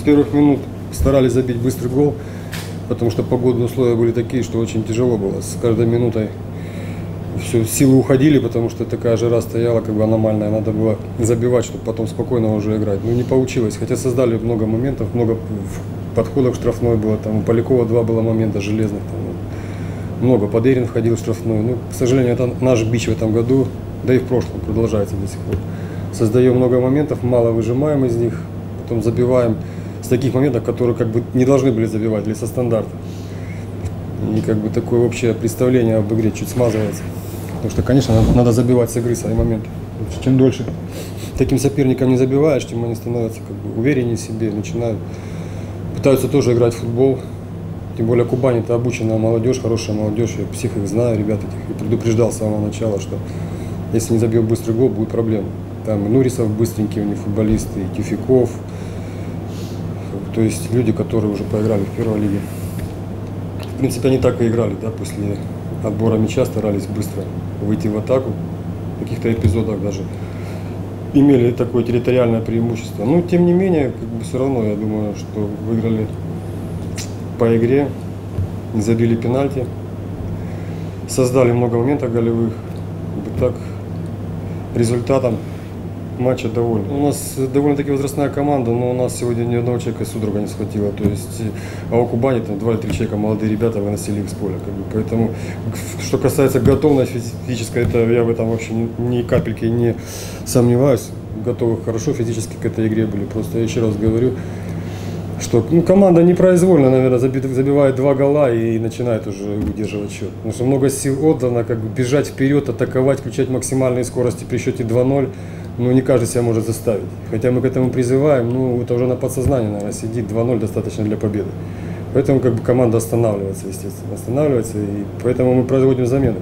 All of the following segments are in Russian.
с первых минут старались забить быстрый гол, потому что погодные условия были такие, что очень тяжело было. С каждой минутой все, силы уходили, потому что такая жара стояла как бы аномальная. Надо было забивать, чтобы потом спокойно уже играть. Ну не получилось, хотя создали много моментов, много подходов штрафной было. Там у Полякова два было момента железных. Там, много. Подерин входил в штрафную. Ну, к сожалению, это наш бич в этом году, да и в прошлом продолжается до сих пор. Создаем много моментов, мало выжимаем из них, потом забиваем таких моментов, которые как бы не должны были забивать, или со стандарта. И как бы такое общее представление об игре чуть смазывается. Потому что, конечно, надо, надо забивать с игры свои моменты. Чем дольше таким соперникам не забиваешь, тем они становятся как бы увереннее в себе, начинают, пытаются тоже играть в футбол. Тем более Кубань это обученная молодежь, хорошая молодежь. Я всех их знаю, ребят этих, и предупреждал с самого начала, что если не забьет быстрый гол, будет проблема. Там и Нурисов быстренький у них футболисты, и Тюфиков. То есть люди, которые уже поиграли в первой лиге. В принципе, они так и играли, да, после отбора мяча старались быстро выйти в атаку. В каких-то эпизодах даже имели такое территориальное преимущество. Но тем не менее, как бы все равно, я думаю, что выиграли по игре, забили пенальти, создали много моментов голевых. Бы так результатом матча довольны. У нас довольно-таки возрастная команда, но у нас сегодня ни одного человека судорога не схватило. То есть, а у Кубани там два или три человека, молодые ребята, выносили их с поля. Как бы. Поэтому, что касается готовности физической, это я в этом вообще ни, капельки не сомневаюсь. Готовы хорошо физически к этой игре были. Просто я еще раз говорю, что ну, команда непроизвольно, наверное, забивает два гола и начинает уже удерживать счет. Потому что много сил отдано, как бы бежать вперед, атаковать, включать максимальные скорости при счете 2-0 ну, не каждый себя может заставить. Хотя мы к этому призываем, ну, это уже на подсознании, наверное, сидит, 2-0 достаточно для победы. Поэтому как бы команда останавливается, естественно, останавливается, и поэтому мы производим замены.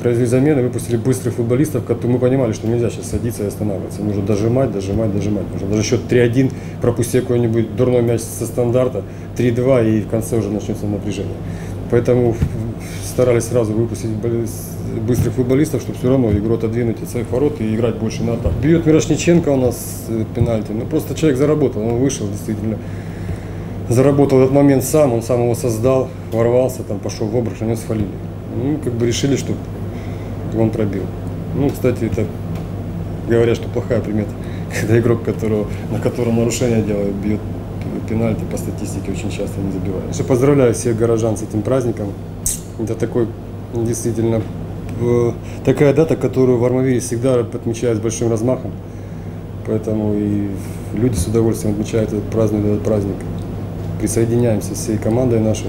Произвели замены, выпустили быстрых футболистов, которые мы понимали, что нельзя сейчас садиться и останавливаться. Нужно дожимать, дожимать, дожимать. Нужно даже счет 3-1, пропусти какой-нибудь дурной мяч со стандарта, 3-2, и в конце уже начнется напряжение. Поэтому старались сразу выпустить быстрых футболистов, чтобы все равно игру отодвинуть от своих ворот и играть больше на атаку. Бьет Мирошниченко у нас э, пенальти. Ну, просто человек заработал, он вышел действительно. Заработал этот момент сам, он сам его создал, ворвался, там пошел в обруч, на него свалили. Ну, как бы решили, что он пробил. Ну, кстати, это говорят, что плохая примета, когда игрок, которого, на котором нарушение делает, бьет пенальти по статистике очень часто не забивает. Что поздравляю всех горожан с этим праздником. Это такой действительно такая дата, которую в Армавире всегда отмечают с большим размахом. Поэтому и люди с удовольствием отмечают этот праздник, этот праздник. Присоединяемся всей командой нашей.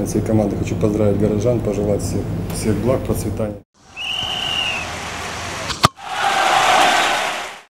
От всей команды хочу поздравить горожан, пожелать всех, всех благ, процветания.